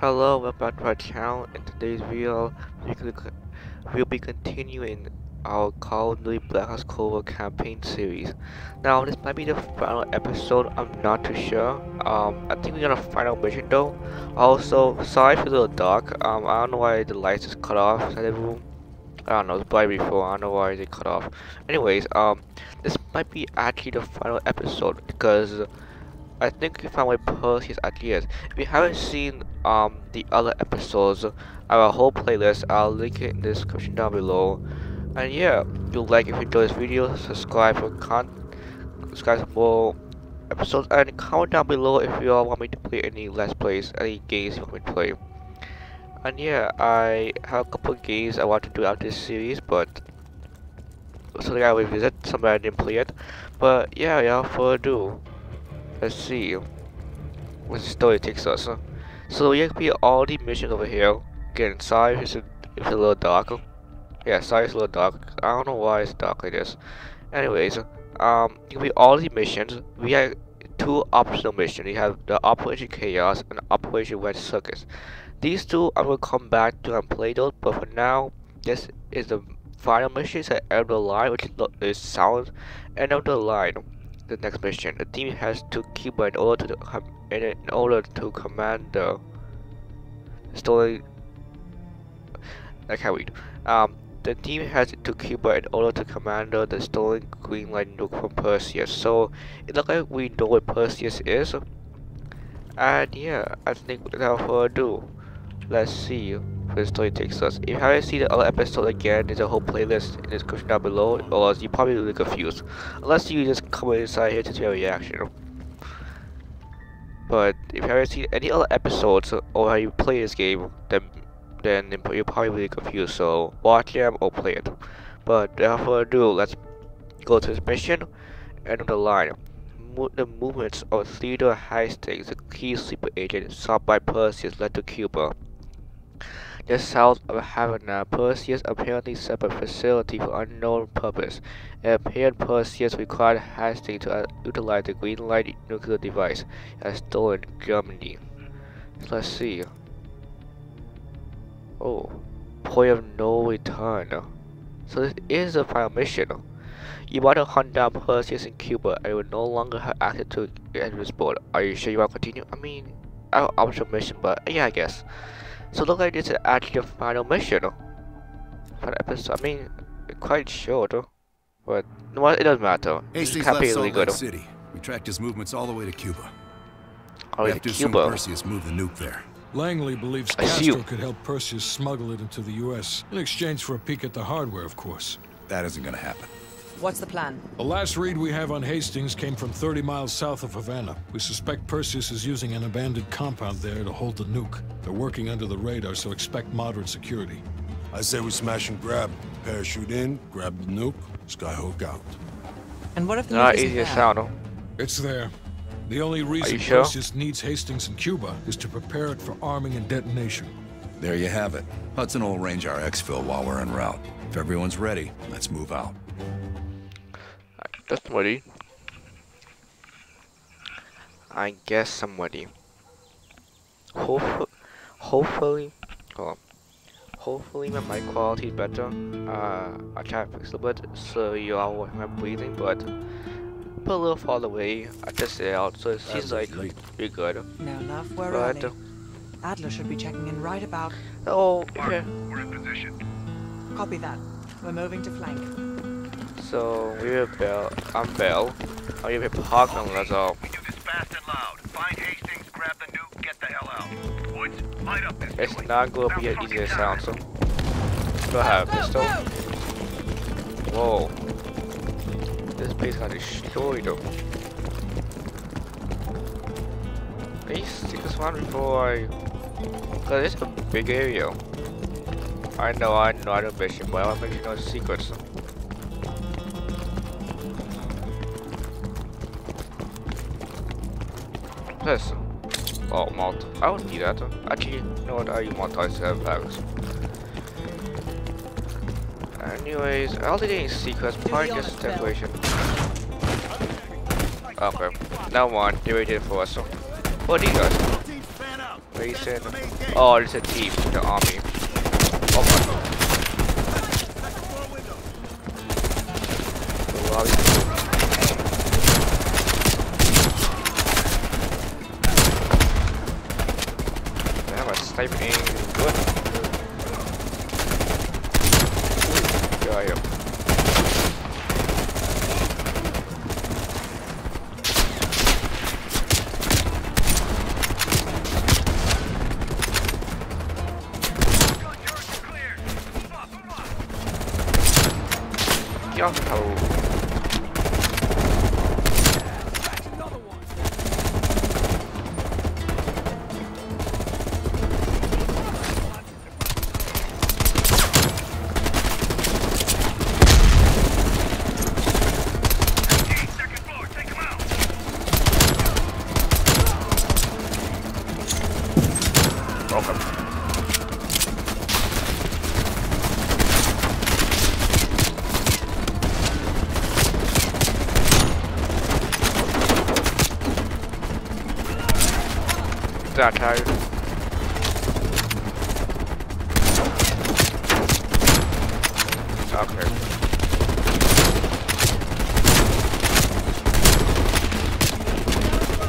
Hello, welcome back to our channel. In today's video, we will be continuing our Call of Duty Black Ops Cold campaign series. Now, this might be the final episode, I'm not too sure. Um, I think we're gonna final mission though. Also, sorry for the dark. Um, I don't know why the lights is cut off in the room. I don't know, it's bright before, I don't know why they cut off. Anyways, um, this might be actually the final episode because I think you found my Perseus ideas. If you haven't seen um the other episodes, a whole playlist. I'll link it in the description down below. And yeah, you like if you enjoy this video, subscribe for con subscribe for more episodes and comment down below if you all want me to play any let's plays, any games you want me to play. And yeah, I have a couple of games I want to do out this series, but something I will visit, something I didn't play yet. But yeah, without further ado. Let's see what the story takes us. So we have all the missions over here. Again, sorry if it's a, if it's a little dark. Yeah, sorry it's a little dark. I don't know why it's dark like this. Anyways, um, you be all the missions. We have two optional missions. We have the Operation Chaos and Operation Red Circus. These two I will come back to and play those, but for now, this is the final mission. It's end of the line, which is the sound end of the line the next mission. The team has to keep in order to in order to command the stolen. I can't read. Um, the team has to Cuba in order to command the stolen green light nuke from Perseus. So it looks like we know what Perseus is. And yeah, I think without further ado, let's see where the story takes us. If you haven't seen the other episode again, there's a whole playlist in the description down below, or else you probably will confused. Unless you just come inside here to see a reaction. But if you haven't seen any other episodes or how you play this game, then then you're probably really confused. So watch them or play it. But without further ado, let's go to this mission. End of the line. Mo the movements of Theodore Hastings, the key sleeper agent sought by Perseus, led to Cuba. Just south of Havana, Perseus apparently set up a facility for unknown purpose. It appeared Perseus required Hastings to uh, utilize the green light nuclear device as stolen Germany. Let's see. Oh, point of no return. So this is the final mission. You want to hunt down Perseus in Cuba and will no longer have access to evidence board. Are you sure you want to continue? I mean, I optional mission, but yeah, I guess. So look like this is actually the final mission for the episode. I mean, quite short, but no, it doesn't matter. Hastings left Salt Lake City. We tracked his movements all the way to Cuba. Oh, we have to Cuba. assume Perseus moved the nuke there. Langley believes Castro could help Perseus smuggle it into the U.S. in exchange for a peek at the hardware, of course. That isn't gonna happen. What's the plan? The last read we have on Hastings came from 30 miles south of Havana. We suspect Perseus is using an abandoned compound there to hold the nuke. They're working under the radar, so expect moderate security. I say we smash and grab. Parachute in, grab the nuke, skyhook out. And what if the Not nuke easy is to sound. It's there. The only reason sure? Perseus needs Hastings in Cuba is to prepare it for arming and detonation. There you have it. Hudson will arrange our exfil while we're en route. If everyone's ready, let's move out. Just ready. I guess somebody. Hopefully, hopefully, oh, hopefully my mic quality is better. Uh, I try to fix a bit so you all will my breathing, but put a little farther away. I just it out, so it seems like you're good. Now, love, we're But early. Adler should be checking in right about. oh, okay. We're in position. Copy that. We're moving to flank. So we have Bell. I'm Bell. Oh, you have Parkland. That's all. We do this fast and loud. Find Hastings, grab the nuke, get the hell out. Woods, light up this It's joint. not going to be Now an fucking easy time. sound, so. Go a pistol. Whoa. This place got destroyed though. Please stick this one before I. Cause it's a big area. I know, I know, I don't mention, but I want to mention no secrets. This. Oh, malt. I don't need that. Actually, you know what? I seven bags. Anyways, I don't think any secrets. Probably just. Okay. Now one. They it for us. What are you guys? Oh, it's a team, the army. Oh my. Lobby. Sniper aim. Good. Ooh, yeah, yeah. Yo-ho. Second floor, take him out. Welcome. That tired. Okay.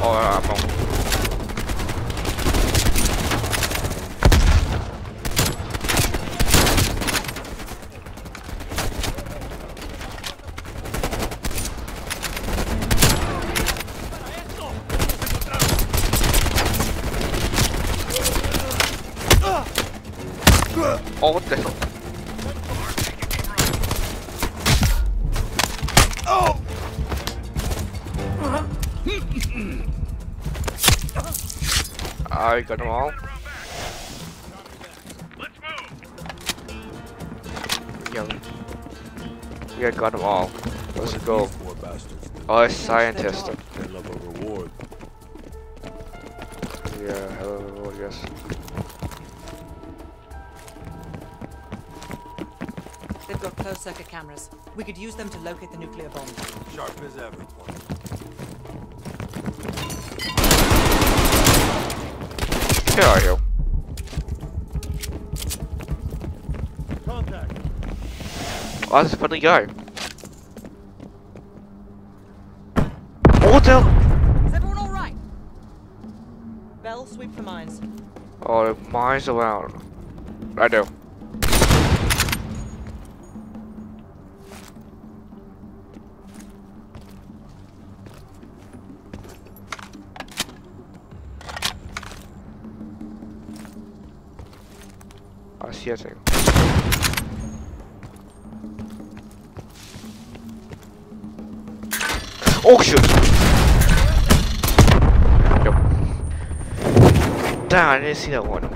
Oh, I'm on. Oh, what the hell? I got them all. Let's move. Young. Yeah, got them all. Let's go. Oh, a scientist. They love a reward. Yeah, hello, yes. They've cameras. We could use them to locate the nuclear bomb. Sharp as ever. Get out of here. Contact. Oh, that's a funny guy. What the hell? Is everyone all right? Bell, sweep the mines. Oh, the mines around. I know. I see a thing. Oh shoot! Yep. Damn, I didn't see that one.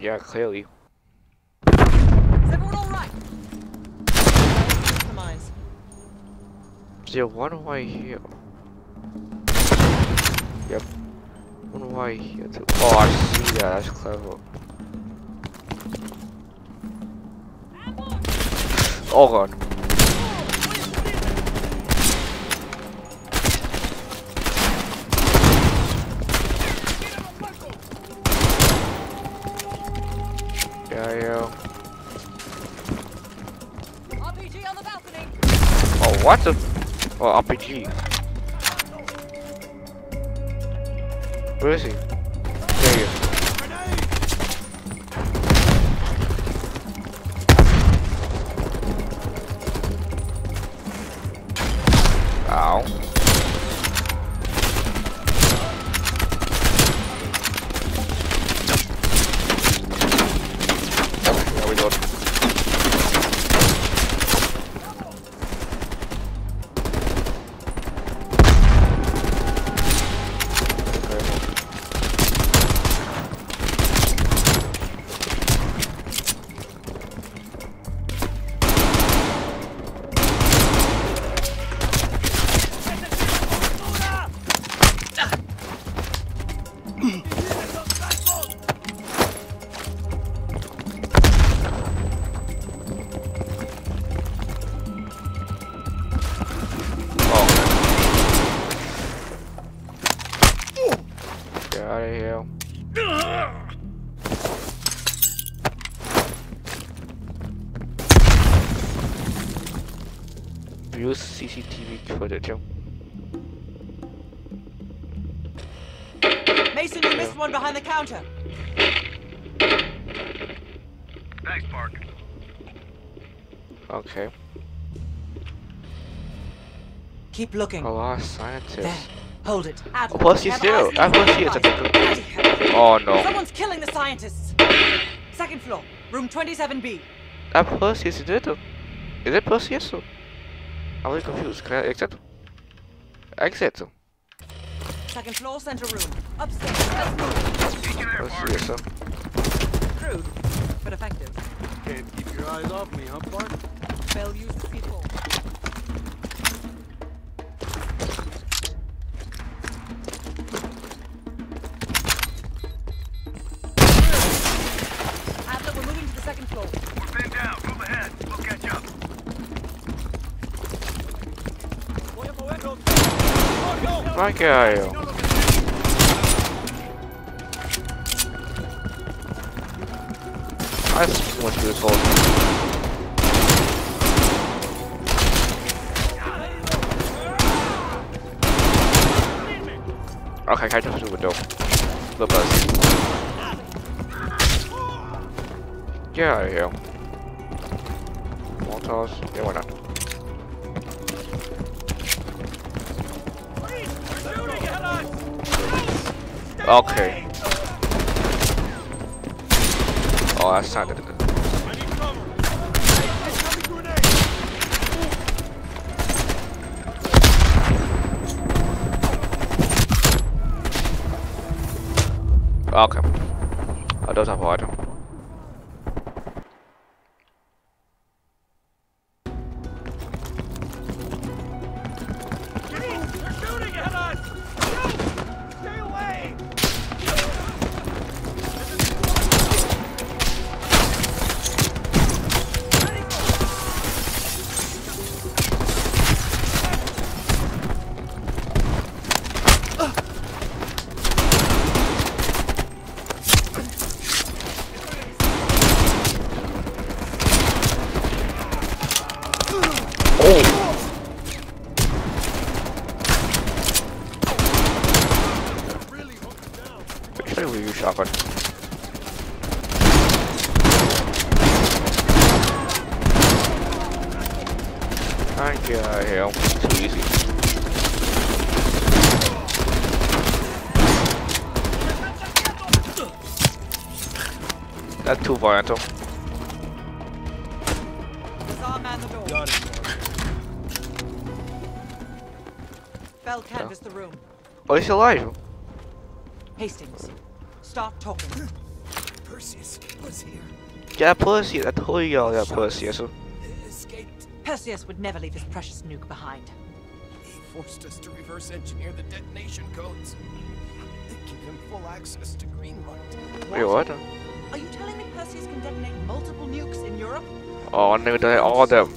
Yeah, clearly. Is everyone all right? Bell, sweep the mines. There's one right here. Yep. One right here too. Oh, I see that. That's clever. Oh god. Yeah, yeah. RPG on the balcony. Oh, what the? Oh, RPG. Where is he? View CCTV footage. Mason, you missed one behind the counter. Thanks, Park. Okay. Keep looking. A lot of There. Scientists. Hold it. Adler, Oh, plus he's still- eyes I on plus the he is at device. the- Bloody. Oh no. Someone's killing the scientists. Second floor, room 27B. That Perseus is it? Is it Perseus? I'm really confused. Can I exit? Exit. Second floor, center room. Upstairs. Let's move. Get you. Perseus. Crude, but effective. Can't keep your eyes off me, huh, Bart? Bell used C4. Adler, My guy. I just want you to hold. Okay, I just the window? The bus. Get out of here. Molotovs? Yeah, why not? Okay. Oh, that sounded good. Okay. Those are hard. Too violent. Lazar man the door. Got it. Bell canvass the room. Oh, he's alive. Hastings, start talking. Perseus was here. Yeah, pussy. I told y'all that pussy. So, Escaped. Perseus would never leave his precious nuke behind. He forced us to reverse engineer the detonation codes. They give him full access to Greenlight. wait, what? Are you telling me Perseus can detonate multiple nukes in Europe? Oh, I never done all of them.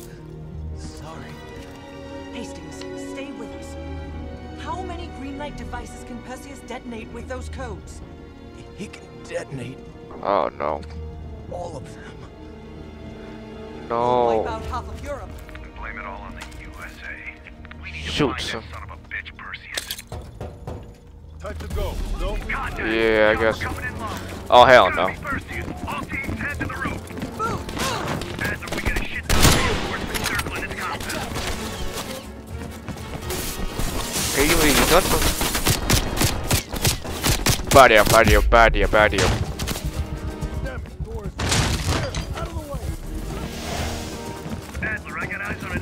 Sorry. Hastings, stay with us. How many Greenlight devices can Perseus detonate with those codes? He can detonate Oh no. all of them. Wipe No. out half of Europe. Blame it all on the USA. We need to Shoot, find that son. son of a bitch, Perseus. Time to go. Go. Contact. Yeah, I Chopper guess. Oh hell no. Copy, Perseus. All teams head to the roof. Move! Move! Adler, we got a shit ton of reinforcements circling its compound. You you got some. Body up, body up, body up, body up. I got eyes on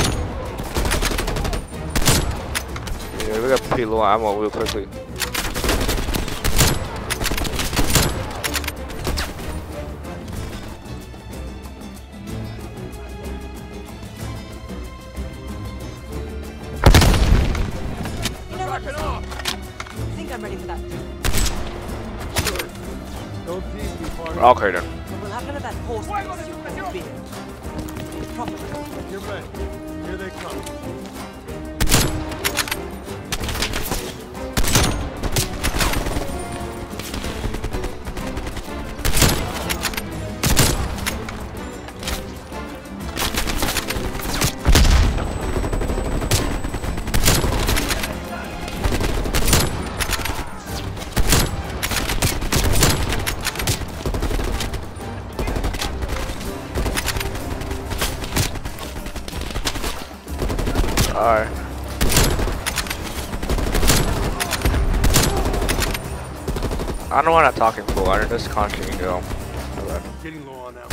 Yeah, we got pretty low ammo real quickly. You know talking for. I'm just constantly go. Getting low on ammo.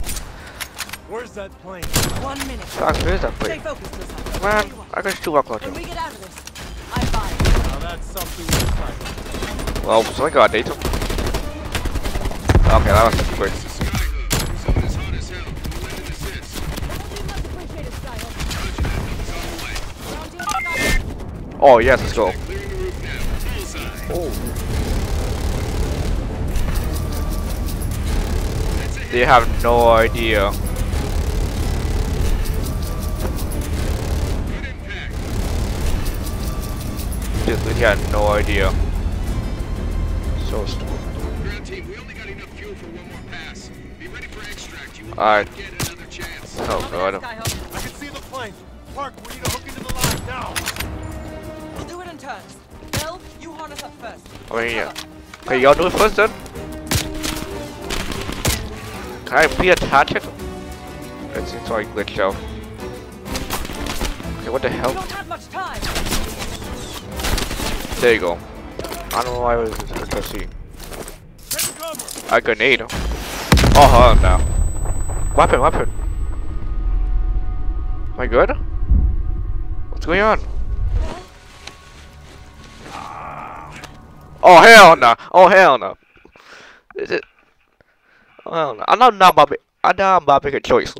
Where's that plane? One minute. Fuck, where's that Stay plane? focused, Lazar. Man, I got two rock When launcher. we get out of this, I buy it. Now that's something we like. Well, so I got data. Okay, that was quick. This is Skyhook. Zone is hot as hell. Can you lend an assist? Oh yes, let's go. They have no idea. Good impact. They had no idea. So stupid. Ground team, we only got enough fuel for one more pass. Be ready for extract. You will Alright. get another chance. Oh god. Skyhook. I can see the plane. Park, we need to hook into the line now. We'll do it in turns. Bill, you harness up first. Oh yeah. Okay, y'all do it first then. Can I reattach it? It seems like glitched out. Okay, what the hell? don't have much time. There you go. I don't know why I was let's see. A grenade. Oh hell no. Weapon, weapon. Am I good? What's going on? Oh hell no! Oh hell no! Is it? Oh hell no! I'm not make a choice.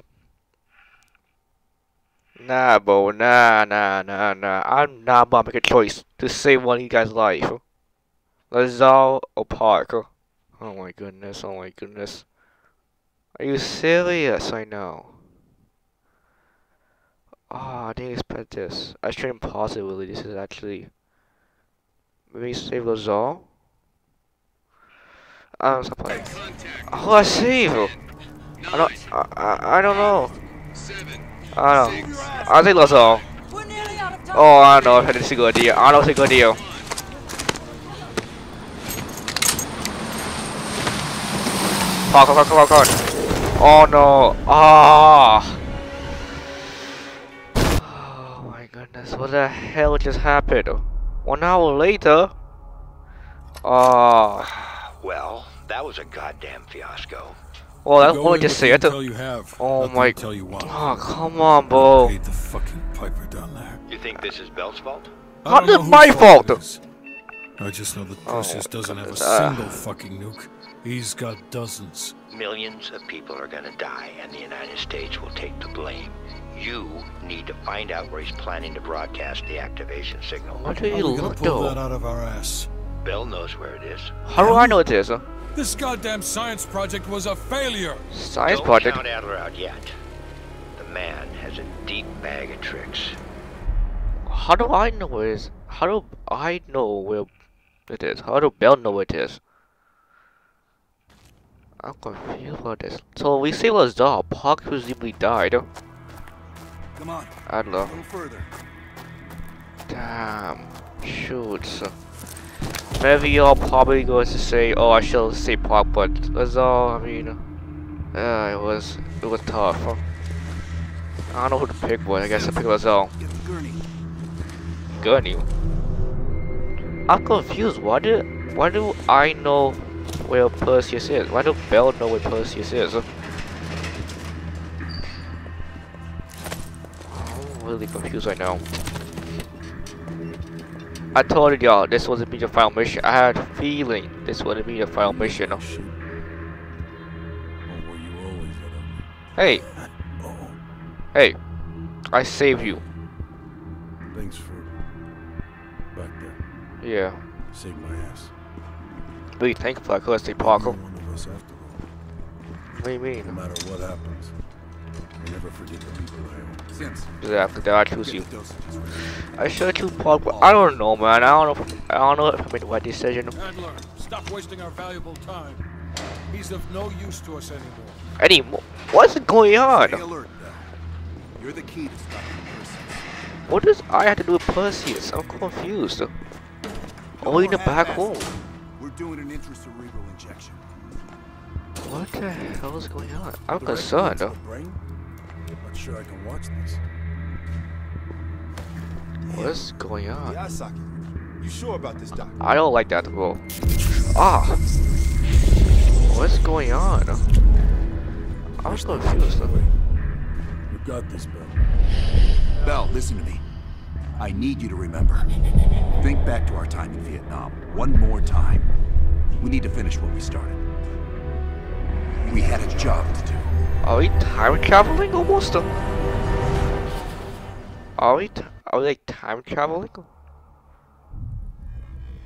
Nah, bro. Nah, nah, nah, nah. I'm not about to make a choice to save one of you guys' life. Lazar or. Oh my goodness, oh my goodness. Are you serious? I know. Oh, I didn't expect this. I shouldn't possibly this is actually maybe save Lazar? Playing. Oh I save! I don't I, I, I don't know. I don't know. I think of time. Oh I know, I had a single idea. I don't think idea. Park, park, park, park. Oh no. Ah. Oh my goodness. What the hell just happened? One hour later. Ah. Well, that was a goddamn fiasco. Well, that's Go what I in just with the said. intel you have. Oh Let them my- Tell you what. Oh, come on, bro. Paid the fucking piper down there. You think this is Bell's fault? I don't know my fault? it is. I just know that Oh, doesn't have a goodness. Single fucking nuke. He's got dozens. Millions of people are gonna die, and the United States will take the blame. You need to find out where he's planning to broadcast the activation signal. What do you gonna look pull that out of our ass? Bell knows where it is. How do I know it is? This goddamn science project was a failure. Science Don't project. count Adler out yet. The man has a deep bag of tricks. How do I know where it is? How do I know where it is? How do Bell know it is? I'm confused about this. So we say Lazar, Park presumably died. Come on, Adler. a little further. Damn. Shoots. Maybe you're probably going to say, oh, I should say pop, but Lazar, I mean, uh, it was, it was tough. I don't know who to pick, but I guess I pick Lazar. Get gurney. I'm confused. Why do why do I know where Perseus is. Why don't Bell know where Perseus is? I'm really confused right now. I told y'all this wasn't be the final mission. I had a feeling this wouldn't be the final mission. Shit. Or were you always that ugly? Hey, hey, I saved you. thanks for back there. Yeah, Saved my ass. really thankful for Kirsty You're Parker. one of us after all. What do you mean? No matter what happens, I never forget the people I owe. After that, I choose you. Get the dosages ready. I should choose Parker. I don't know, man. I don't know. If, I don't know if I made the right decision. Adler, stop wasting our valuable time. He's of no use to us anymore. Anymore. What's going on? Stay alert. You're the key to stopping Perseus. What does I have to do with Perseus? I'm confused. Only in the back home. We're doing an intracerebral injection. What the hell is going on? I'm concerned. Brain? Not sure I can watch this. What's going on? Yasaki, you sure about this doctor? I don't like that at all. Ah! What's going on? I'm confused. You got this, Bell. Bell, listen to me. I need you to remember. Think back to our time in Vietnam. One more time. We need to finish what we started. We had a job to do. Are we time traveling almost? Are we? Are we like time traveling?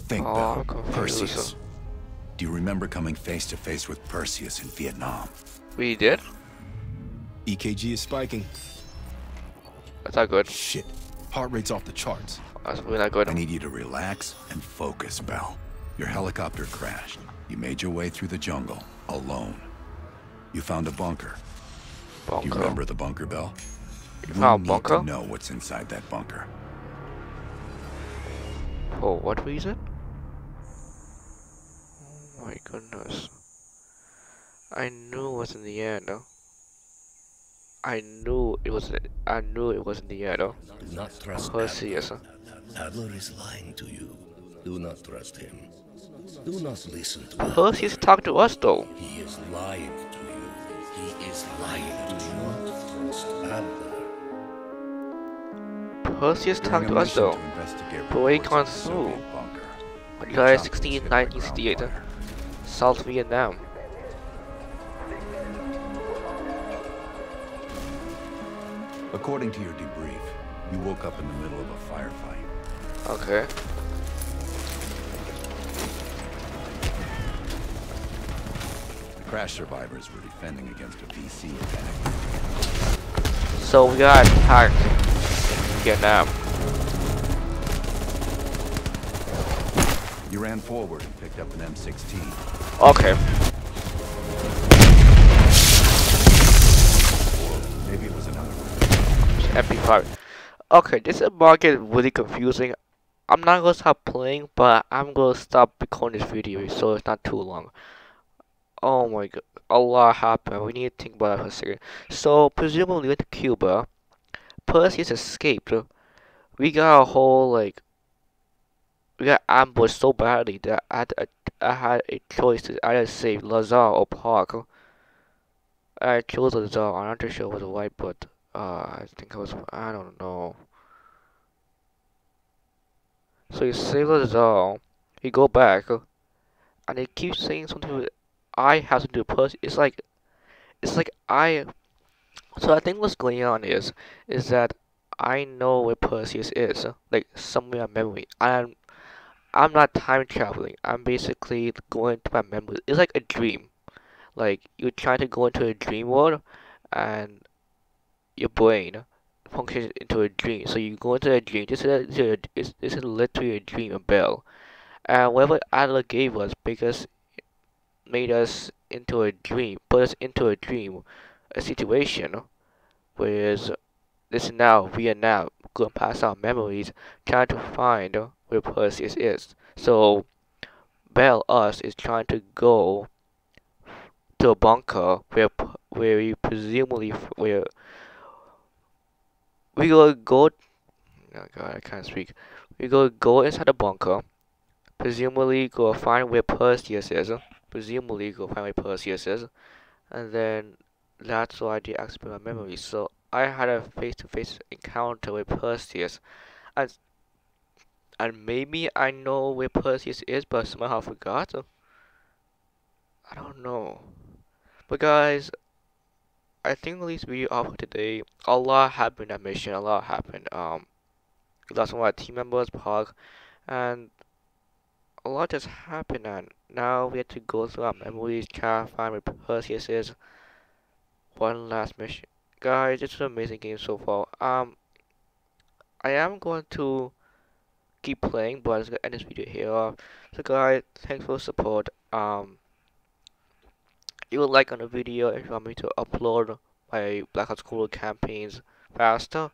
Think, Oh, Bell. Perseus. Do you remember coming face to face with Perseus in Vietnam? We did? EKG is spiking. That's not good. Shit. Heart rate's off the charts. That's really not good. I need you to relax and focus, Bell. Your helicopter crashed. You made your way through the jungle, alone. You found a bunker. Do you remember the bunker, Bell? You ah, We found need to know what's inside that bunker. For what reason? Oh my goodness. I knew it was in the end. though. I knew it was. I knew it was in the end. though. Do not trust Perseus. Adler. Adler is lying to you. Do not trust him. Do not listen to him. Perseus talked to us though. He is lying to you. He is lying. Do not trust Adler. Perseus talked to During a us mission though. to investigate But we reports can't of sue. On July chopped 16, the ship 1968. South Vietnam. According to your debrief, you woke up in the middle of a firefight. Okay. Crash survivors were defending against a VC attack. So we got attacked in Vietnam. You ran forward and picked up an M16. Okay. Or maybe it was another one. MP5. Okay, this is market really confusing. I'm not gonna stop playing, but I'm gonna stop recording this video so it's not too long. Oh my god, a lot happened. We need to think about it for a second. So, presumably we went to Cuba. Perseus escaped. We got a whole like. We got ambushed so badly that I had a, I had a choice to either save Lazar or Park. I chose Lazar. I'm not sure it was right, but uh, I think I was. I don't know. So you save Lazar, you go back, and they keep saying something. I have to do Perseus. It's like, it's like I. So I think what's going on is, is that I know where Perseus is, like somewhere in memory. I'm, I'm not time traveling. I'm basically going to my memory. It's like a dream. Like you're trying to go into a dream world, and your brain functions into a dream. So you go into a dream. This is a, this is, literally a dream, a bell. And whatever Adler gave us, because made us into a dream, put us into a dream, a situation, whereas this now we are now going past our memories, trying to find where Perseus is. So Bell us is trying to go to a bunker where where we presumably where we go go. Oh god, I can't speak. We go go inside the bunker. Presumably go find where Perseus is. Presumably go find where Perseus and then that's why I deactivated my memory. So I had a face-to-face -face encounter with Perseus, and and maybe I know where Perseus is, but somehow forgot. I don't know. But guys, I think this video off for today. A lot happened at mission. A lot happened. Um, we lost one of team members, Park, and a lot just happened. And now we have to go through our memories, try to find where Perseus. One last mission, guys. It's an amazing game so far. Um, I am going to keep playing, but I'm gonna end this video here. So, guys, thanks for the support. Um you would like on the video if you want me to upload my Black Ops Cold campaigns faster.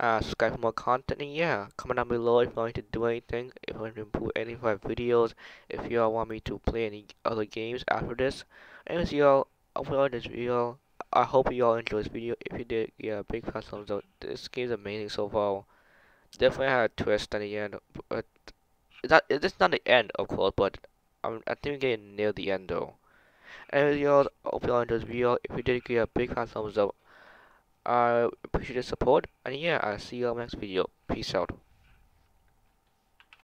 Uh, subscribe for more content and yeah, comment down below if you want me to do anything, if you want to improve any of my videos, if you all want me to play any other games after this. Anyways y'all, upload this video. I hope you all enjoyed this video. If you did, yeah, big thumbs up. This game is amazing so far. Definitely had a twist at the end, but not, it's not the end of course, but I'm, I think we're getting near the end though. And y'all, hope y'all enjoyed this video. If you did, give a big thumbs up. I appreciate the support. And yeah, I'll see you all next video. Peace out.